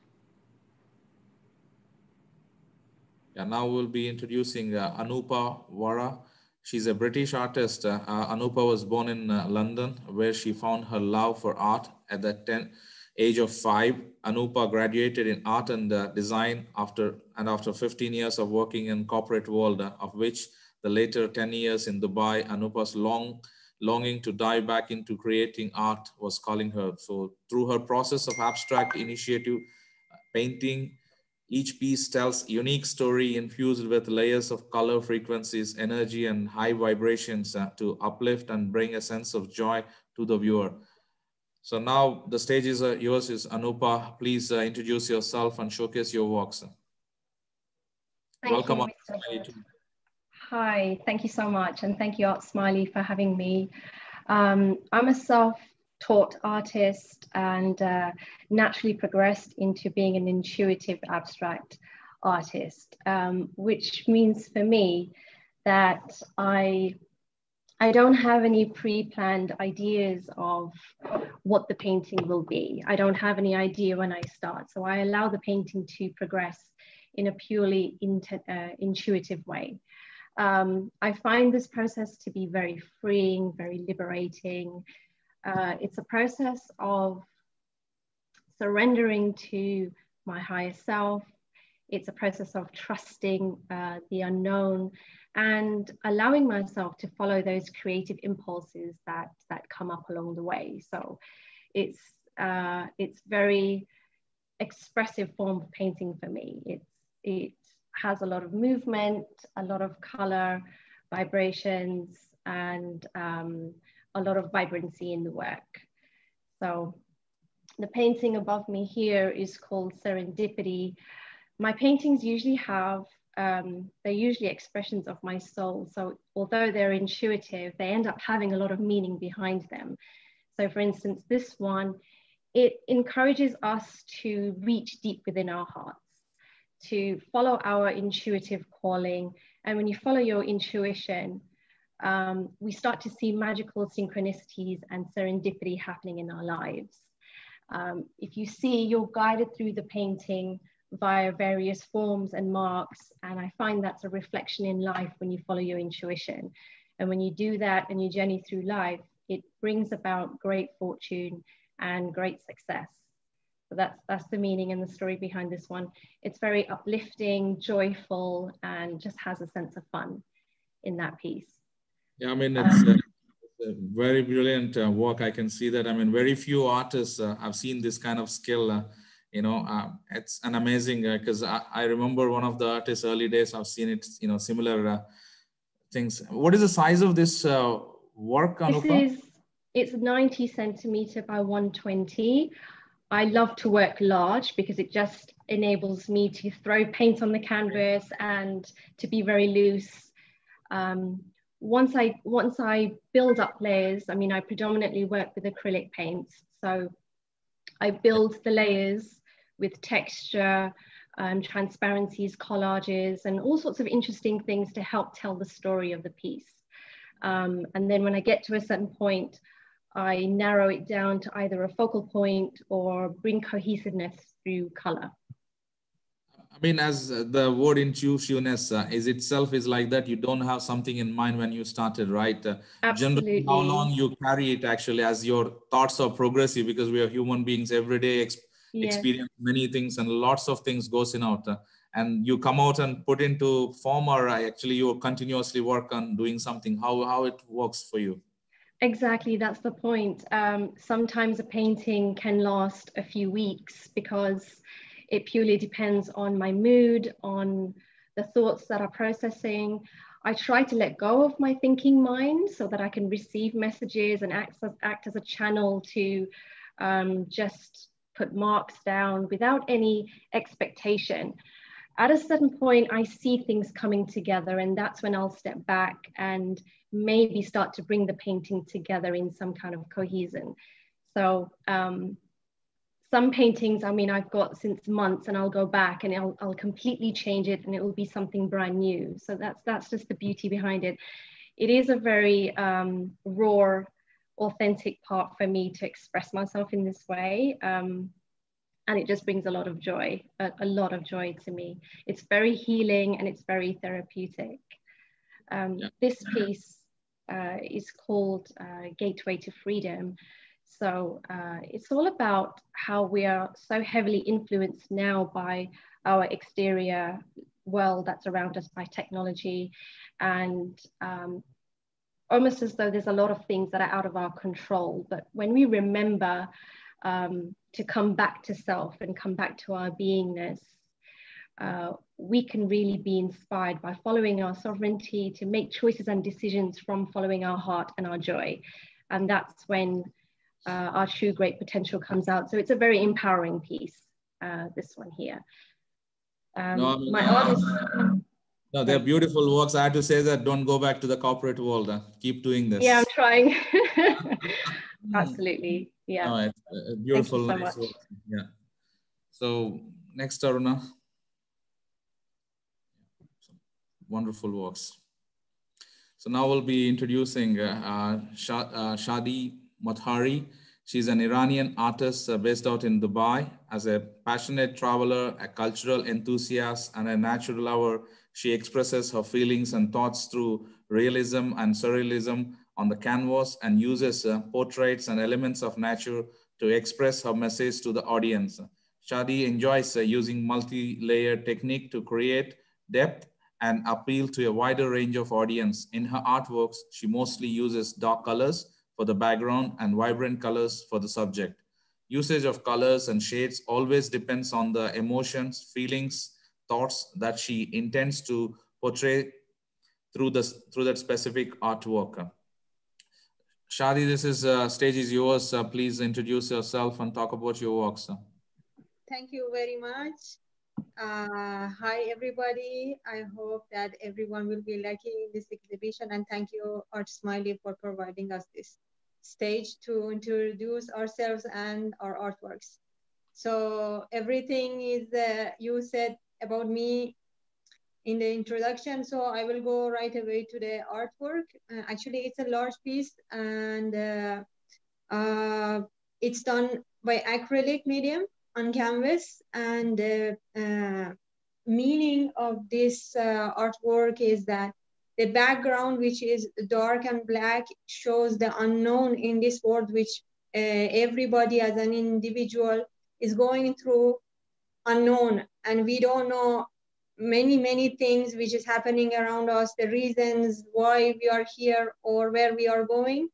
Yeah, now we'll be introducing Anupa Vara. She's a British artist. Anupa was born in London, where she found her love for art at the 10, age of five, Anupa graduated in art and uh, design after and after 15 years of working in corporate world, uh, of which the later 10 years in Dubai, Anupa's long longing to dive back into creating art was calling her. So through her process of abstract initiative painting, each piece tells unique story infused with layers of color frequencies, energy, and high vibrations uh, to uplift and bring a sense of joy to the viewer. So now the stage is uh, yours is Anupa. Please uh, introduce yourself and showcase your works. Thank Welcome you, Hi, thank you so much. And thank you, Art Smiley, for having me. Um, I'm a self-taught artist and uh, naturally progressed into being an intuitive abstract artist, um, which means for me that I I don't have any pre-planned ideas of what the painting will be. I don't have any idea when I start. So I allow the painting to progress in a purely uh, intuitive way. Um, I find this process to be very freeing, very liberating. Uh, it's a process of surrendering to my higher self. It's a process of trusting uh, the unknown and allowing myself to follow those creative impulses that that come up along the way so it's uh, it's very expressive form of painting for me it's it has a lot of movement a lot of color vibrations and um, a lot of vibrancy in the work so the painting above me here is called serendipity my paintings usually have, um, they're usually expressions of my soul. So although they're intuitive, they end up having a lot of meaning behind them. So for instance, this one, it encourages us to reach deep within our hearts, to follow our intuitive calling. And when you follow your intuition, um, we start to see magical synchronicities and serendipity happening in our lives. Um, if you see, you're guided through the painting via various forms and marks. And I find that's a reflection in life when you follow your intuition. And when you do that and you journey through life, it brings about great fortune and great success. So that's that's the meaning and the story behind this one. It's very uplifting, joyful, and just has a sense of fun in that piece. Yeah, I mean it's, um, uh, it's a very brilliant uh, work. I can see that. I mean, very few artists uh, have seen this kind of skill. Uh, you know, uh, it's an amazing because I, I, remember one of the artists early days. I've seen it. You know, similar things. What is the size of this work, Anupa? This is it's 90 centimeter by 120. I love to work large because it just enables me to throw paint on the canvas and to be very loose. Um, once I once I build up layers, I mean, I predominantly work with acrylic paints. So I build the layers with texture, um, transparencies, collages, and all sorts of interesting things to help tell the story of the piece. Um, and then when I get to a certain point, I narrow it down to either a focal point or bring cohesiveness through color. I mean, as the word intuitiveness uh, is itself is like that. You don't have something in mind when you started, right? Uh, Absolutely. Generally, how long you carry it actually as your thoughts are progressive because we are human beings every day ex yes. experience many things and lots of things goes in out. Uh, and you come out and put into form or actually you continuously work on doing something, how, how it works for you? Exactly, that's the point. Um, sometimes a painting can last a few weeks because it purely depends on my mood, on the thoughts that are processing. I try to let go of my thinking mind so that I can receive messages and act as, act as a channel to um, just put marks down without any expectation. At a certain point, I see things coming together, and that's when I'll step back and maybe start to bring the painting together in some kind of cohesion. So um, some paintings, I mean, I've got since months and I'll go back and I'll, I'll completely change it and it will be something brand new. So that's, that's just the beauty behind it. It is a very um, raw, authentic part for me to express myself in this way. Um, and it just brings a lot of joy, a, a, lot of joy to me. It's very healing and it's very therapeutic. Um, yeah. This piece uh, is called uh, Gateway to Freedom. So uh, it's all about how we are so heavily influenced now by our exterior world that's around us by technology and um, almost as though there's a lot of things that are out of our control. But when we remember um, to come back to self and come back to our beingness, uh, we can really be inspired by following our sovereignty to make choices and decisions from following our heart and our joy. And that's when uh, our true great potential comes out. So it's a very empowering piece, uh, this one here. Um, no, I mean, my artist. No, they're beautiful works. I had to say that don't go back to the corporate world. Uh, keep doing this. Yeah, I'm trying. Absolutely. Yeah. No, it's beautiful. So nice yeah. So next, Aruna. Wonderful works. So now we'll be introducing uh, uh, uh Shadi Motahari. She's an Iranian artist uh, based out in Dubai. As a passionate traveler, a cultural enthusiast, and a natural lover, she expresses her feelings and thoughts through realism and surrealism on the canvas and uses uh, portraits and elements of nature to express her message to the audience. Shadi enjoys uh, using multi-layer technique to create depth and appeal to a wider range of audience. In her artworks, she mostly uses dark colors for the background and vibrant colors for the subject. Usage of colors and shades always depends on the emotions, feelings, thoughts that she intends to portray through, the, through that specific artwork. Shadi, this is uh, stage is yours. Uh, please introduce yourself and talk about your works. Thank you very much. Uh, hi, everybody. I hope that everyone will be liking this exhibition and thank you, Art Smiley, for providing us this stage to introduce ourselves and our artworks. So everything is uh, you said about me in the introduction. So I will go right away to the artwork. Uh, actually, it's a large piece and uh, uh, it's done by acrylic medium on canvas. And the uh, meaning of this uh, artwork is that the background, which is dark and black, shows the unknown in this world, which uh, everybody as an individual is going through unknown. And we don't know many, many things which is happening around us, the reasons why we are here or where we are going.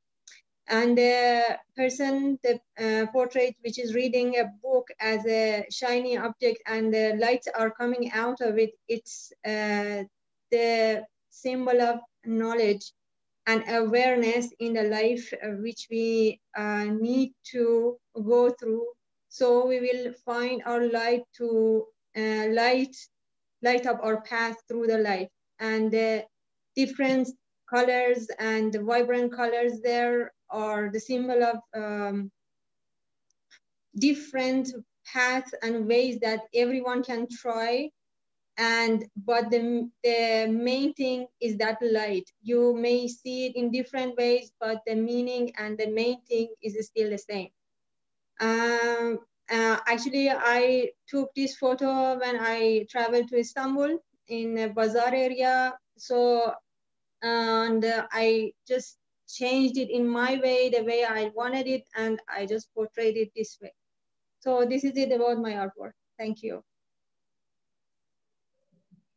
And the person, the uh, portrait, which is reading a book as a shiny object and the lights are coming out of it, it's uh, the symbol of knowledge and awareness in the life uh, which we uh, need to go through. So we will find our light to uh, light light up our path through the light. And the different colors and the vibrant colors there are the symbol of um, different paths and ways that everyone can try. And but the, the main thing is that light. You may see it in different ways but the meaning and the main thing is still the same. Um, uh, actually, I took this photo when I traveled to Istanbul in a bazaar area. So, and uh, I just changed it in my way, the way I wanted it, and I just portrayed it this way. So this is it about my artwork. Thank you.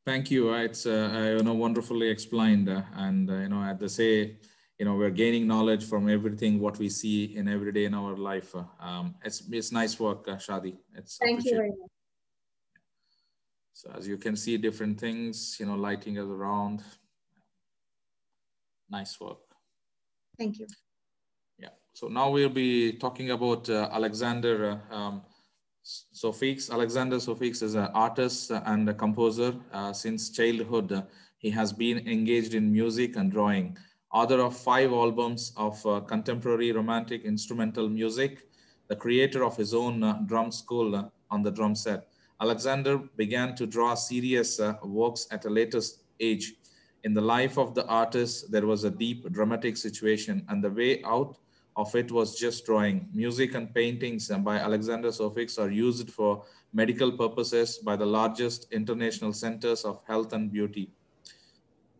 Thank you. It's uh, you know wonderfully explained, uh, and uh, you know at the say you know we're gaining knowledge from everything what we see in every day in our life um, it's it's nice work uh, shadi. It's thank you very much. So as you can see different things you know lighting is around. Nice work. Thank you. Yeah. So now we'll be talking about uh, alexander uh, um, Sophiex. Alexander Sophiex is an artist and a composer. Uh, since childhood, he has been engaged in music and drawing author of five albums of uh, contemporary romantic instrumental music, the creator of his own uh, drum school uh, on the drum set. Alexander began to draw serious uh, works at a later age. In the life of the artist, there was a deep dramatic situation, and the way out of it was just drawing. Music and paintings uh, by Alexander Sophiex are used for medical purposes by the largest international centers of health and beauty.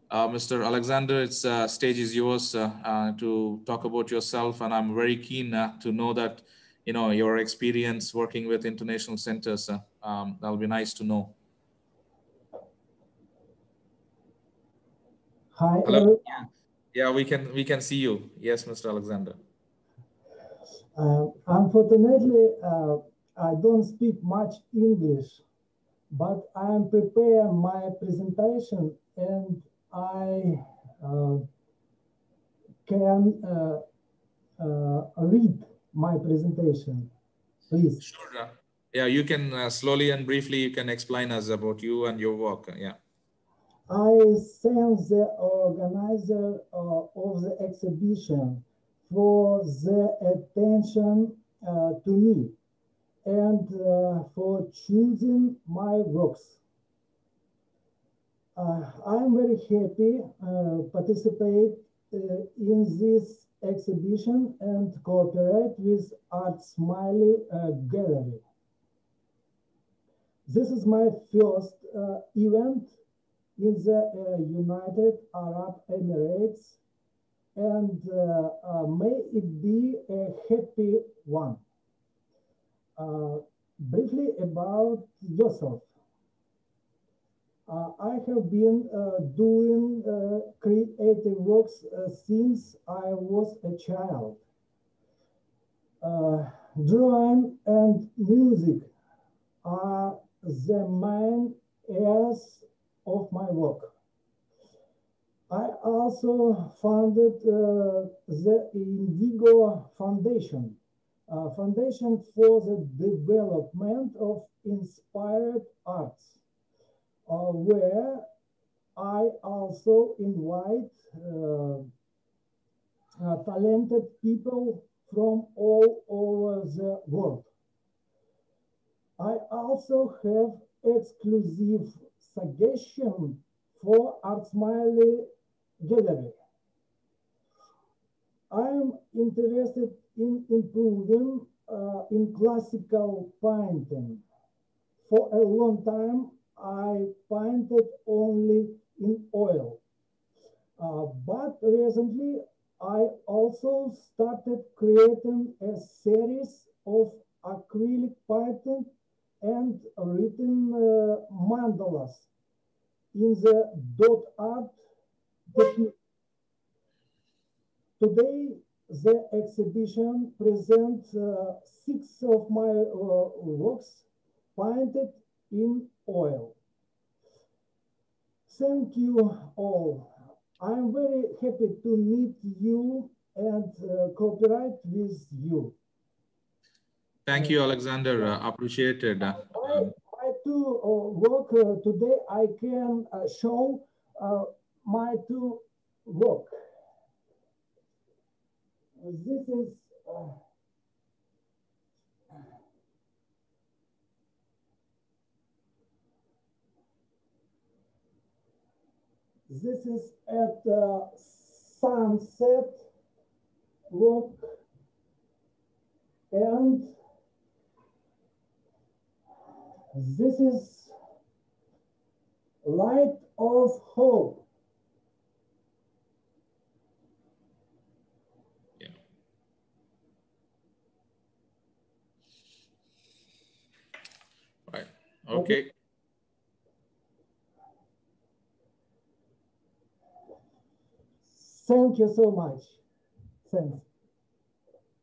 Uh, Mr. Alexander, it's uh, stage is yours uh, uh, to talk about yourself, and I'm very keen uh, to know that you know your experience working with international centers. Uh, um, that'll be nice to know. Hi. Hello. Yeah, we can we can see you. Yes, Mr. Alexander. unfortunately, I don't speak much English, but I'm preparing my presentation and I uh, can uh, uh, read my presentation, please. Sure. Yeah, you can slowly and briefly, you can explain us about you and your work. Yeah. I thank the organizer uh, of the exhibition for the attention uh, to me and uh, for choosing my works. Uh, I'm very happy uh, participate uh, in this exhibition and cooperate with Art Smiley Gallery. This is my first event in the United Arab Emirates and uh, may it be a happy one. Uh, briefly about yourself. Uh, I have been uh, doing uh, creative works since I was a child. drawing and music are the main areas of my work. I also founded uh, the Indigo Foundation uh, Foundation for the Development of Inspired Arts, uh, where I also invite uh, uh, talented people from all over the world. I also have exclusive suggestion for Art Smiley Gallery. I am interested in improving uh, in classical painting. For a long time, I painted only in oil. Uh, but recently, I also started creating a series of acrylic painting and written uh, mandalas in the dot art technique. Today, the exhibition presents uh, six of my uh, works painted in oil. Thank you all. I'm very happy to meet you and uh, cooperate with you. Thank you, Alexander. Uh, appreciated. Uh, I, I do uh, work uh, today. I can uh, show my two work. This is This is at uh, sunset look and this is light of hope. Yeah. Right. Okay. Thank you so much. Thanks.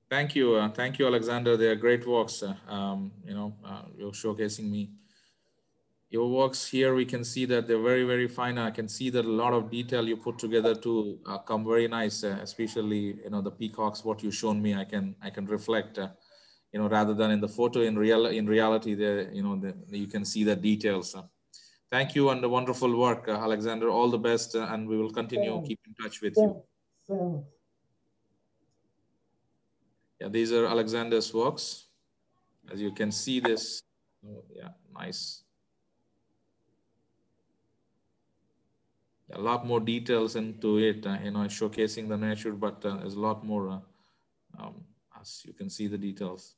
Thank you. Uh, thank you, Alexander. They are great works. Uh, um, you know, uh, you're showcasing me. Your works here, we can see that they're very, very fine. I can see that a lot of detail you put together to uh, come very nice, uh, especially, you know, the peacocks, what you've shown me, I can, I can reflect, uh, you know, rather than in the photo in real, in reality, there, you know, the, you can see the details. Thank you and the wonderful work, uh, Alexander. All the best, uh, and we will continue keep in touch with you. Yeah, these are Alexander's works. As you can see this, oh, yeah, nice. A lot more details into it, uh, you know, showcasing the nature, but uh, there's a lot more, uh, um, as you can see the details.